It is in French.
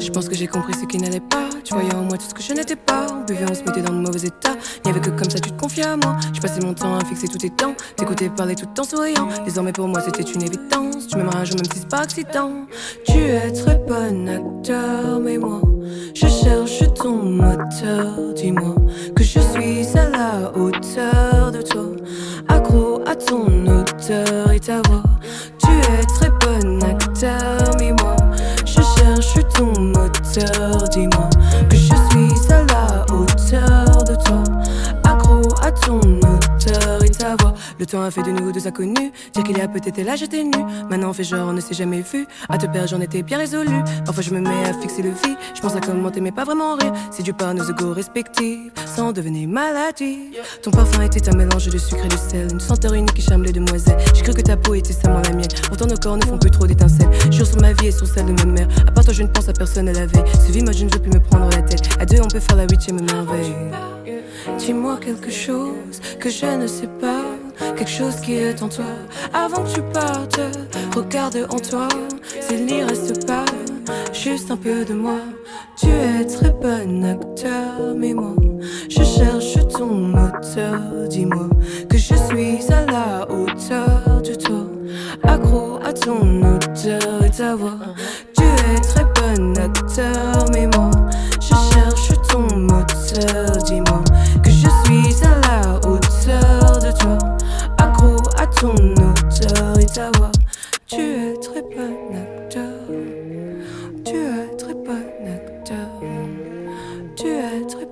Je pense que j'ai compris ce qui n'allait pas. Tu voyais en moi tout ce que je n'étais pas. On buvait, on se mettait dans de mauvais états. N'y avait que comme ça, tu te confiais à moi. Je passais mon temps à fixer tous tes temps. T'écouter parler tout en souriant. Désormais pour moi, c'était une évidence. Tu m'aimeras un jour, même si c'est pas accident. Tu es très bon acteur, mais moi, je cherche ton moteur. Dis-moi que je suis à la hauteur de toi. Accro à ton auteur et ta voix. Tu es très bon acteur, mais moi, je cherche ton moteur. Le temps a fait de nous deux inconnus. Dire qu'il y a peut-être là j'étais nu. Maintenant on fait genre on ne s'est jamais vu. À te perdre j'en étais bien résolu. Parfois je me mets à fixer le vie. Je pense à comment t'aimais pas vraiment rire. C'est dû par nos égos respectifs. Sans devenir maladie. Ton parfum était un mélange de sucre et de sel. Une senteur unique qui charme les demoiselles. J'ai cru que ta peau était seulement la mienne. Pourtant nos corps ne font plus trop d'étincelles. Jure sur ma vie et sur celle de ma mère. À part toi je ne pense à personne à la veille. Vie moi je ne veux plus me prendre la tête. À deux on peut faire la huitième merveille. Dis-moi quelque chose que je ne sais pas. Quelque chose qui est en toi. Avant que tu partes, regarde en toi. S'il n'y reste pas juste un peu de moi. Tu es très bon acteur, mais moi, je cherche ton moteur. Dis-moi que je suis à la hauteur de toi. Accro à ton odeur et ta voix. Tu es très bon acteur. Tu es très bon acteur. Tu es très bon